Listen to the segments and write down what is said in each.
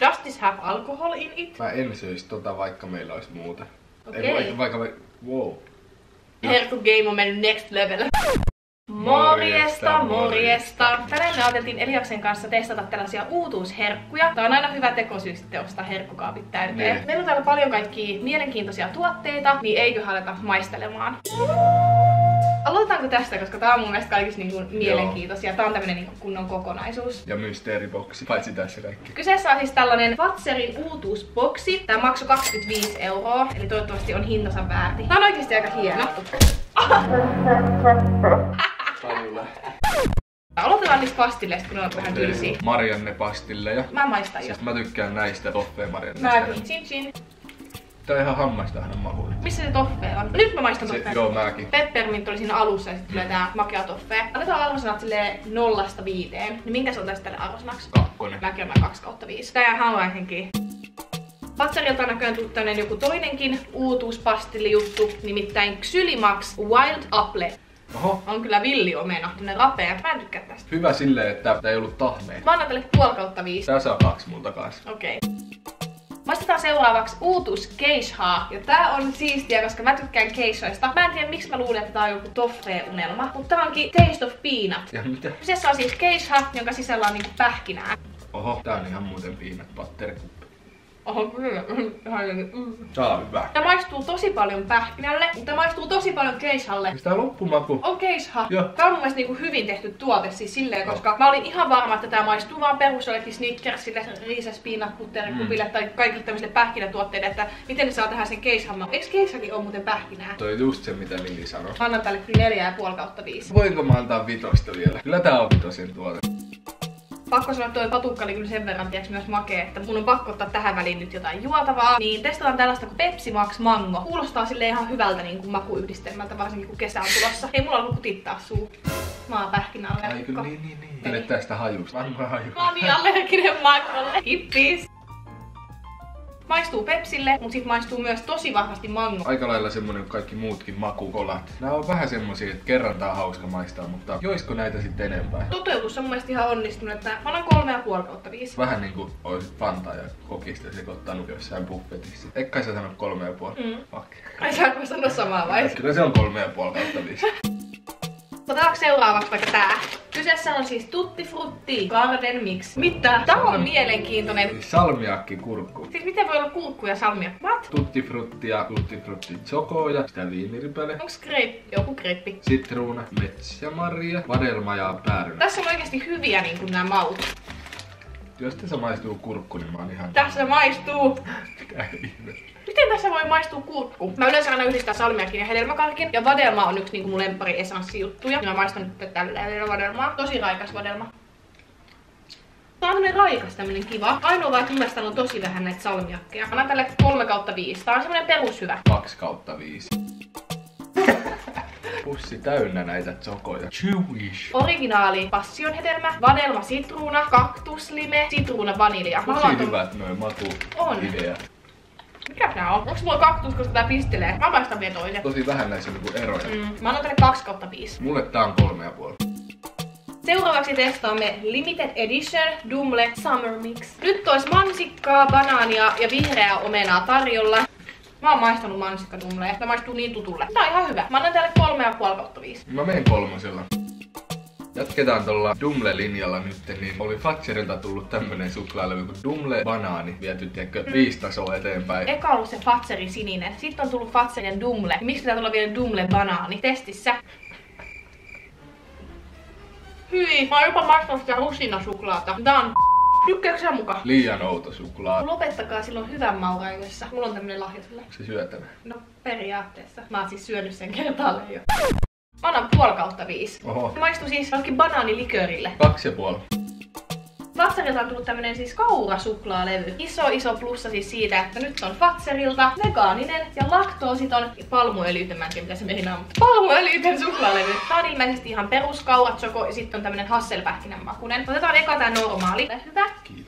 Does this have alcohol in it? Mä en söisi tota, vaikka meillä olisi muuta. Okei. Ei, vaikka, vaikka me... Wow. Herkku game on mennyt next level. Morjesta, Morjesta, morjesta. Tänään me ajateltiin Eliaksen kanssa testata tällaisia uutuusherkkuja. Tää on aina hyvä tekosyy sitten ostaa herkkukaapit täyteen. Niin. Meillä on täällä paljon kaikkia mielenkiintoisia tuotteita, niin eikö aleta maistelemaan? Aloitetaanko tästä, koska tää on mun mielestä kaikista niinku mielenkiintoisia. Tää on tämmönen niinku kunnon kokonaisuus. Ja mysteeriboksi. Paitsi tässä kaikki. Kyseessä on siis tällainen Fatserin uutuusboksi. Tää maksoi 25 euroa, eli toivottavasti on hintansa väärti. Tää on oikeesti aika hieno. Lähti. Aloitetaan niistä pastilleista, kun ne on vähän tylsiä. Marianne pastilleja. Mä maistan jo. Siis mä tykkään näistä toffee Mariannesta. Mäkin. Chin chin. Tää on ihan hammastahan mahulla. Missä se toffee on? Nyt mä maistan Se, toffee. joo, mäkin. Peppermint oli siinä alussa ja sitten tulee tää makea toffee. Annetaan arvosanat silleen nollasta viiteen. Niin minkä sä otaisit tälle arvosanaksi? Kakkonen. Mäkin olen 2 kautta 5. Tää haluaisinkin. Patsarilta on näköjään tullut tämmönen joku toinenkin uutuuspastillijuttu, nimittäin Xylimax Wild Apple. Oho. On kyllä villiomena, tämmönen rapea. Mä en tykkää tästä. Hyvä silleen, että tää ei ollut tahmea. Mä annan tälle puoli kautta viisi. Tää saa kaksi multa kanssa. Okei. Maistetaan seuraavaksi uutuus keishaa. Ja tää on siistiä, koska mä tykkään keishoista. Mä en tiedä miksi mä luulen, että tää on joku toffee-unelma. Mutta tää onkin Taste of Peanut. Ja mitä? Kyseessä on siis keisha, jonka sisällä on niinku pähkinää. Oho, tää on ihan muuten butter kuppi. Oho, kyllä. Mm. Tää on hyvä. Tää maistuu tosi paljon pähkinälle, mutta maistuu tosi paljon keishalle. Tää loppumaku? On keisha. Joo. Tää on mun mielestä niinku hyvin tehty tuote siis silleen, koska mä olin ihan varma, että tää maistuu vaan perus jollekin Snickersille, Reese's Peanut Butter kupille tai kaikille tämmöisille pähkinätuotteille, että miten ne saa tähän sen keishan. Eiks keishakin oo muuten pähkinää? Toi just se mitä Lili sanoi. Mä annan tälle kyllä neljä ja puoli kautta viisi. Voinko mä antaa vitosta vielä? Kyllä tää on vitosen tuote. Pakko sanoa, että toi patukka oli kyllä sen verran tiiäks, myös makea, että mun on pakko ottaa tähän väliin nyt jotain juotavaa. Niin testataan tällaista kuin Pepsi Max Mango. Kuulostaa sille ihan hyvältä niin kuin makuyhdistelmältä, varsinkin kun kesä on tulossa. Ei mulla alkoi kutittaa suu. Mä oon pähkinällä. Ai kyllä niin niin niin. Tänne tästä hajusta. Vanha haju. Mä oon niin allerginen makolle. Hippis. Maistuu Pepsille, mutta sit maistuu myös tosi vahvasti mango. Aika lailla semmonen kuin kaikki muutkin makukolat. Nää on vähän semmosia, että kerran tää on hauska maistaa, mutta joisko näitä sitten enempää? Toteutus on mun mielestä ihan onnistunut, että mä annan kolme ja puoli kautta viisi. Vähän niinku oisit Fanta ja kokista sekoittanut jossain buffetissa. Ekkai sä sanot kolme ja puoli? Mm. Fuck. Ai voi sanoa samaa vai? Kyllä se on kolme ja puoli kautta viisi. Otetaanko seuraavaksi vaikka tää? Kyseessä on siis Tutti Frutti Garden Mix. Mitä? Tää on mielenkiintoinen. Salmiakki kurkku. Siis miten voi olla kurkku ja salmia? What? Tutti fruttia, tutti frutti chocoa ja sitä viiniripele. Onks grape? Joku greippi. Sitruuna, metsämaria, vadelma ja päärynä. Tässä on oikeasti hyviä niin kuin nämä maut. Jos tässä maistuu kurkku, niin mä oon ihan... Tässä maistuu. Mikä ihme. Miten tässä voi maistua kurkku? Mä yleensä aina yhdistää salmiakin ja hedelmäkarkin. Ja vadelma on yksi niinku mun lemppari esanssijuttuja. Mä maistan nyt tällä vadelmaa. Tosi raikas vadelma. Tää on tämmönen raikas, tämmönen kiva. Ainoa vaan, että mun on tosi vähän näitä salmiakkeja. Mä annan tälle 3 kautta 5. Tää on semmonen perushyvä. 2 kautta 5. Pussi täynnä näitä chokoja. Chewish. Originaali passionhedelmä, vadelma sitruuna, kaktuslime, sitruuna vanilja. Tosi ton- hyvät noin maku On. ideat. Mikä tää on? Onks mulla kaktus, koska tää pistelee? Mä maistan vielä toisen. Tosi vähän näissä niinku eroja. Mm, mä annan tälle 2 kautta 5. Mulle tää on kolme ja puoli. Seuraavaksi testaamme Limited Edition Dumle Summer Mix. Nyt ois mansikkaa, banaania ja vihreää omenaa tarjolla. Mä oon maistanut mansikkadumleja. Tää maistuu niin tutulle. Tää on ihan hyvä. Mä annan tälle 3,5 kautta 5. Mä menen kolmosella. Jatketaan tuolla Dumle-linjalla nyt, niin oli Fatserilta tullut tämmönen suklaalevy kuin Dumle Banaani, viety tiedätkö, viisi tasoa eteenpäin. Eka on ollut se Fatserin sininen. Sitten on tullut Fatserin Dumle. Miksi pitää tulla vielä Dumle banaani? Testissä. Hyi, mä oon jopa maistanut sitä rusinasuklaata. Tää on Tykkääksä sä muka? Liian outo suklaa. Lopettakaa silloin hyvän mauraillessa. Mulla on tämmönen lahja sulle. Onko se syötävä? No periaatteessa. Mä oon siis syönyt sen kertaalleen jo. Mä annan puoli kautta viisi. Oho. Se maistuu siis jollekin banaaniliköörille. Kaksi ja puoli. Fatserilta on tullut tämmönen siis kaurasuklaalevy. Iso iso plussa siis siitä, että nyt on Fatserilta vegaaninen ja laktoositon palmuöljytön, mä en tiedä mitä se meinaa, mutta palmuöljytön suklaalevy. Tää on ilmeisesti ihan perus kauratsoko ja sitten on tämmönen hasselpähkinän makunen. Otetaan eka tää normaali. Ole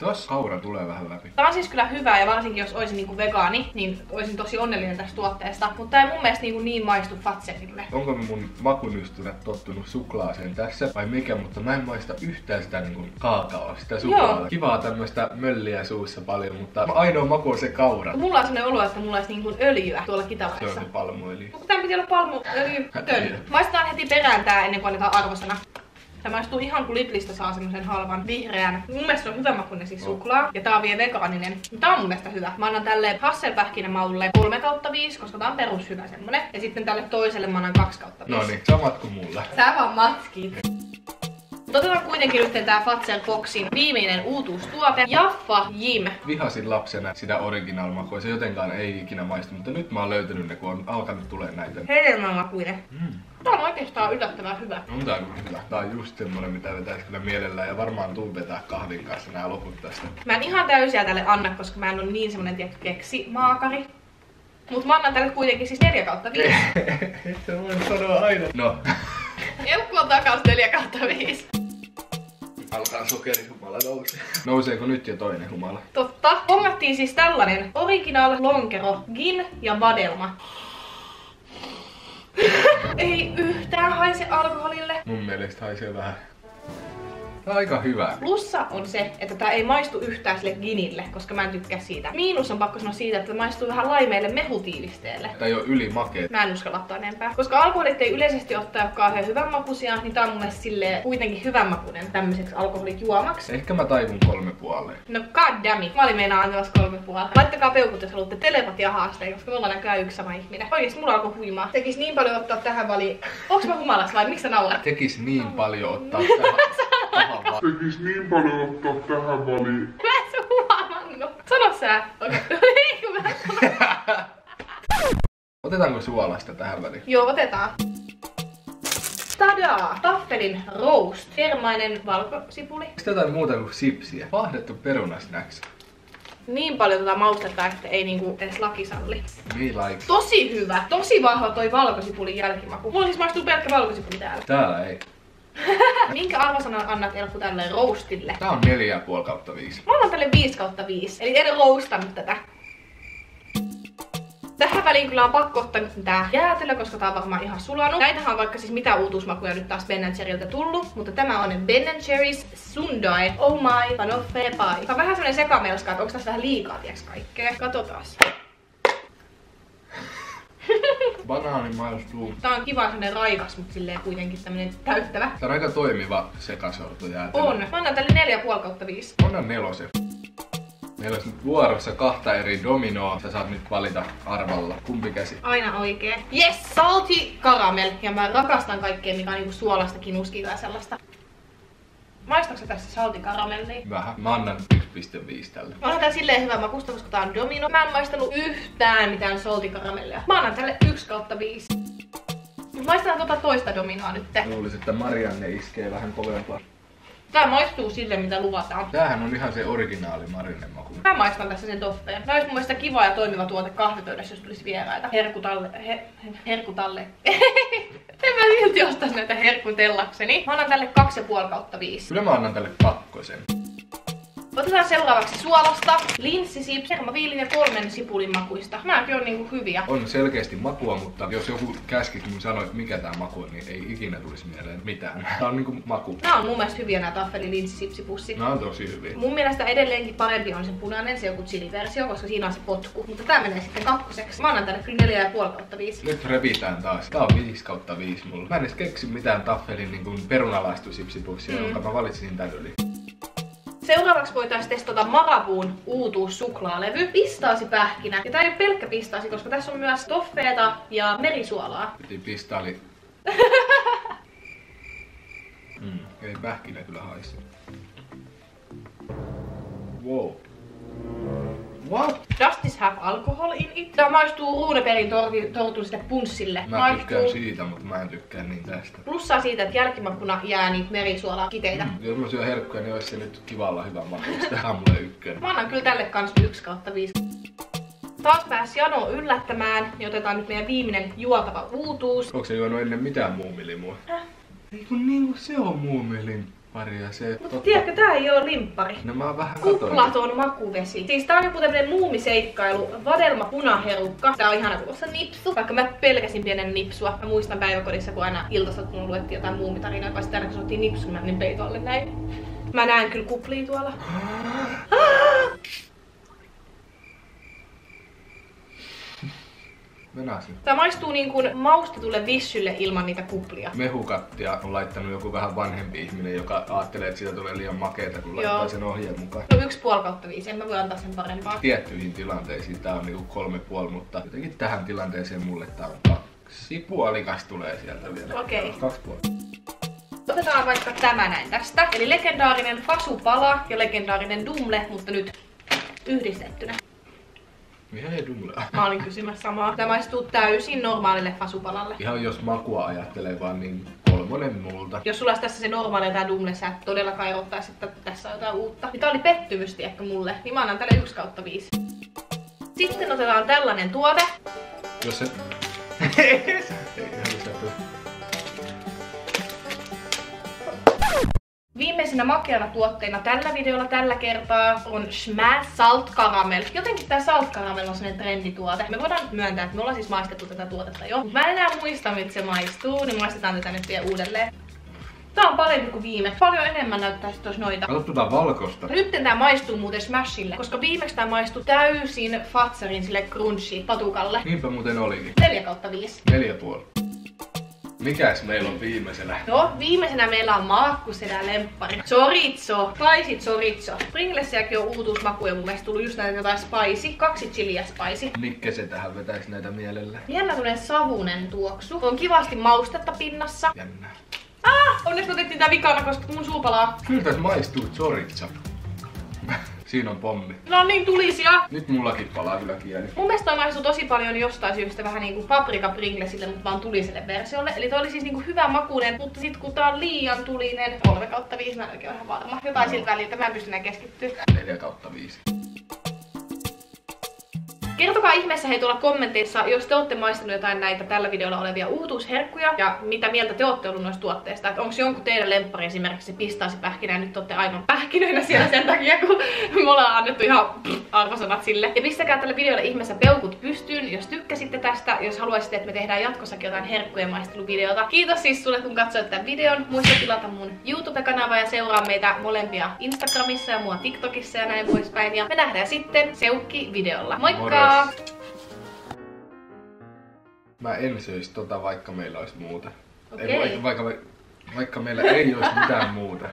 Tos kaura tulee vähän läpi. Tää on siis kyllä hyvä ja varsinkin jos olisin niinku vegaani, niin olisin tosi onnellinen tästä tuotteesta. Mutta tää ei mun mielestä niinku niin maistu Fatserille. Onko mun makunystyrät tottunut suklaaseen tässä vai mikä, mutta mä en maista yhtään sitä niinku kaakaoa, sitä suklaata. Joo. Kivaa tämmöistä mölliä suussa paljon, mutta ainoa maku on se kaura. Mulla on sellainen olo, että mulla olisi niinku öljyä tuolla Se on kitalaissa. se palmuöljy. Mutta tää piti olla palmuöljy. Maistetaan heti perään tää ennen kuin annetaan arvosana. Tämä maistuu ihan kuin Lidlistä saa semmosen halvan vihreän. Mun mielestä se on hyvä makuinen siis suklaa. Ja tää on vielä vegaaninen. Tää on mun mielestä hyvä. Mä annan tälle Hasselpähkinämaulle 3 kautta 5, koska tää on perus hyvä semmonen. Ja sitten tälle toiselle mä annan 2 kautta 5. No niin, samat kuin mulla. Sä vaan matkit. Mutta Otetaan kuitenkin nyt tää Fatser Foxin viimeinen uutuustuote. Jaffa Jim. Vihasin lapsena sitä originalmakua, se jotenkaan ei ikinä maistu, mutta nyt mä oon löytänyt ne, kun on alkanut tulee näitä. Hedelmämakuinen. Mm. Tää on oikeastaan yllättävän hyvä. On tää kyllä hyvä. Tää on just semmonen, mitä vetäis kyllä mielellään ja varmaan tuu vetää kahvin kanssa nää loput tästä. Mä en ihan täysiä tälle anna, koska mä en ole niin semmonen tietty keksimaakari. Mut mä annan tälle kuitenkin siis 4 kautta 5. Et sä voi sanoa aina. No. Eukku on takas 4 kautta 5. Alkaa sokerihumala nousee. Nouseeko nyt jo toinen humala? Totta. Hongattiin siis tällainen original lonkero, gin ja vadelma. Ei yhtään haise alkoholille. Mun mielestä haisee vähän. Tää on aika hyvä. Plussa on se, että tää ei maistu yhtään sille ginille, koska mä en tykkää siitä. Miinus on pakko sanoa siitä, että maistuu vähän laimeille mehutiilisteelle. Tää ei oo yli makea. Mä en uskalla ottaa enempää. Koska alkoholit ei yleisesti ottaa ole kauhean hyvän makuisia, niin tää on mun mielestä silleen kuitenkin hyvän makuinen tämmöiseksi alkoholijuomaksi. Ehkä mä taivun kolme puoleen. No god damn it. Mä olin meinaa antamassa kolme puolta. Laittakaa peukut, jos haluatte telepatia haasteen, koska me ollaan näköjään yksi sama ihminen. Oikeesti mulla alkoi huimaa. Tekis niin paljon ottaa tähän väliin. Onks mä humalas vai miksi sä naurat? Tekis niin paljon ottaa tähän. Tekis niin paljon ottaa tähän väliin. Mä se huomannut. Sano sä. Okei. Otetaanko suolasta tähän väliin? Joo, otetaan. Tadaa! Taffelin roast. Termainen valkosipuli. Onks jotain muuta kuin sipsiä? Vahdettu perunasnäks. Niin paljon tota maustetta, että ei niinku edes laki salli. Me like. Tosi hyvä. Tosi vahva toi valkosipulin jälkimaku. Mulla siis maistuu pelkkä valkosipuli täällä. Täällä ei. Minkä arvosanan annat Elfu tälle roastille? Tää on 4,5 kautta 5. Mä annan tälle 5 kautta 5. Eli en roastannut tätä. Tähän väliin kyllä on pakko ottaa nyt tää jäätelö, koska tää on varmaan ihan sulanut. Näitähän on vaikka siis mitä uutuusmakuja nyt taas Ben Jerryltä tullut, mutta tämä on Ben Jerry's Sundai Oh My Panoffee Pie. Tää on vähän semmonen sekamelska, että onko tässä vähän liikaa tieks kaikkea. Katsotaas. Banaani maistuu. Tää on kiva semmonen raikas, mutta silleen kuitenkin tämmönen täyttävä. Tää on aika toimiva sekasorto jäätelö. On. Mä annan tälle 4,5 kautta 5. Anna nelosen. Meillä olisi nyt vuorossa kahta eri dominoa. Sä saat nyt valita arvalla. Kumpi käsi? Aina oikein. Yes, salty caramel. Ja mä rakastan kaikkea, mikä on niinku suolasta, kinuskii tai sellaista. Maistatko sä tässä salty caramellia? Vähän. Mä annan 1,5 tälle. Mä annan tää silleen hyvä makusta, koska tää on domino. Mä en maistanut yhtään mitään salty caramellia. Mä annan tälle 1 kautta 5. Mut Maistetaan tota toista dominoa nyt. Luulisin, että Marianne iskee vähän kovempaa. Tää maistuu sille, mitä luvataan. Tämähän on ihan se originaali Marinnen maku. Mä maistan tässä sen toffeen. Tää olisi mun mielestä kiva ja toimiva tuote kahvipöydässä, jos tulisi vieraita. Herkutalle... He, herkutalle. en mä silti ostais näitä herkutellakseni. Mä annan tälle 2,5 kautta 5. Kyllä mä annan tälle kakkosen. Otetaan seuraavaksi suolasta. Linssisips, hermaviilin ja kolmen sipulin makuista. Nääkin on niinku hyviä. On selkeästi makua, mutta jos joku käskisi mun sanoa, että mikä tää maku on, niin ei ikinä tulisi mieleen mitään. Tää on niinku maku. Nää on mun mielestä hyviä nää taffeli linssisipsipussit. Nää on tosi hyviä. Mun mielestä edelleenkin parempi on se punainen, se joku chili-versio, koska siinä on se potku. Mutta tää menee sitten kakkoseksi. Mä annan tälle kyllä 4,5 kautta 5. Nyt revitään taas. Tää on 5 kautta 5 mulla. Mä en edes keksi mitään taffelin niin perunalaistusipsipussia, mm. jonka mä valitsin tän yli. Seuraavaksi voitaisiin testata Marabuun uutuus suklaalevy, pistaasipähkinä. Ja tää ei ole pelkkä pistaasi, koska tässä on myös toffeeta ja merisuolaa. Piti pistaali. mm, ei pähkinä kyllä haise. Wow. What? Have alcohol in it? Tää maistuu Ruuneperin tortuiselle punssille. Mä maistuu tykkään siitä, mutta mä en tykkää niin tästä. plussaa siitä, että jälkimakuna jää niitä merisuolaa kiteitä. Mm. Jos mä syön herkkuja, niin olisi se nyt kivalla hyvä makuista. Tää on mulle ykkönen. Mä annan kyllä tälle kans 1 kautta 5. Taas pääsi Jano yllättämään, niin otetaan nyt meidän viimeinen juotava uutuus. Onko se juonut ennen mitään muumilimua? Häh? Ei kun niinku se on muumelin Maria, se... Mutta tiedätkö, tää ei oo limppari. No mä oon vähän. Kuplaton makuvesi. Siis tää on joku tämmönen muumiseikkailu. Vadelma punaherukka. Tää on ihana kuulossa nipsu. Vaikka mä pelkäsin pienen nipsua. Mä muistan päiväkodissa, kun aina iltasat mulla luettiin jotain muumitarinaa, vai sitten aina kun sanottiin nipsu, mä menin peitolle näin. Mä näen kyllä kuplia tuolla. Menasin. Tää maistuu niin kuin maustetulle vissylle ilman niitä kuplia. Mehukattia on laittanut joku vähän vanhempi ihminen, joka ajattelee, että siitä tulee liian makeeta, kun Joo. laittaa sen ohjeen mukaan. No yksi puoli kautta viisi, en mä voi antaa sen parempaa. Tiettyihin tilanteisiin tää on niinku kolme puoli, mutta jotenkin tähän tilanteeseen mulle tää on kaksi. Puolikas tulee sieltä vielä. Okei. Kaksi puoli. Otetaan vaikka tämä näin tästä. Eli legendaarinen fasupala ja legendaarinen dumle, mutta nyt yhdistettynä. Ei dumle? Mä olin kysymässä samaa. Tämä maistuu täysin normaalille fasupalalle. Ihan jos makua ajattelee vaan niin kolmonen multa. Jos sulla olisi tässä se normaali tää dumle, sä et todellakaan erottaisi, että tässä on jotain uutta. Niin tää oli pettymys, ehkä mulle. Niin mä annan tälle 1 kautta 5. Sitten otetaan tällainen tuote. Jos se... Viimeisenä makeana tuotteena tällä videolla tällä kertaa on Schmaz Salt Caramel. Jotenkin tää Salt Caramel on sellainen trendituote. Me voidaan nyt myöntää, että me ollaan siis maistettu tätä tuotetta jo. Mut mä en enää muista, miltä se maistuu, niin maistetaan tätä nyt vielä uudelleen. Tää on parempi kuin viime. Paljon enemmän näyttää sit noita. Kato tuota valkosta. Nyt tää maistuu muuten Smashille, koska viimeksi tää maistui täysin Fatsarin sille crunchy patukalle. Niinpä muuten olikin. 4 kautta 5. Neljä puoli. Mikäs meillä on viimeisenä? No, viimeisenä meillä on maakkusedä lemppari. Chorizo. Spicy chorizo. Pringlessiäkin on uutuusmakuja mun mielestä tullut just näitä jotain spicy. Kaksi chiliä spicy. Nikke se tähän vetäisi näitä mielelle. Jännä tämmönen savunen tuoksu. On kivasti maustetta pinnassa. Jännää. Ah! Onneksi otettiin tää vikana, koska mun suu palaa. Kyllä tässä maistuu chorizo. Siinä on pommi. Ne on niin tulisia. Nyt mullakin palaa kyllä kieli. Mun mielestä toi maistuu tosi paljon jostain syystä vähän niinku paprika Pringlesille, mutta vaan tuliselle versiolle. Eli toi oli siis niinku hyvä makuinen, mutta sit kun tää on liian tulinen, 3 kautta 5, mä en oikein ihan varma. Jotain No. siltä väliltä, mä en pysty enää keskittyä. 4 kautta 5. Kertokaa ihmeessä hei tuolla kommenteissa, jos te olette maistanut jotain näitä tällä videolla olevia uutuusherkkuja ja mitä mieltä te olette ollut noista tuotteista. Että onko jonkun teidän lemppari esimerkiksi se pistaasipähkinä ja nyt olette aivan pähkinöinä siellä sen takia, kun me ollaan annettu ihan arvosanat sille. Ja pistäkää tälle videolle ihmeessä peukut pystyyn, jos tästä, jos haluaisitte, että me tehdään jatkossakin jotain herkkujen maisteluvideota. Kiitos siis sulle, kun katsoit tämän videon. Muista tilata mun YouTube-kanava ja seuraa meitä molempia Instagramissa ja mua TikTokissa ja näin poispäin. Ja me nähdään sitten seukki-videolla. Moikka! Moro! Mä en söis tota, vaikka meillä olisi muuta. Okei. Ei, vaikka, vaikka, vaikka meillä ei olisi mitään muuta.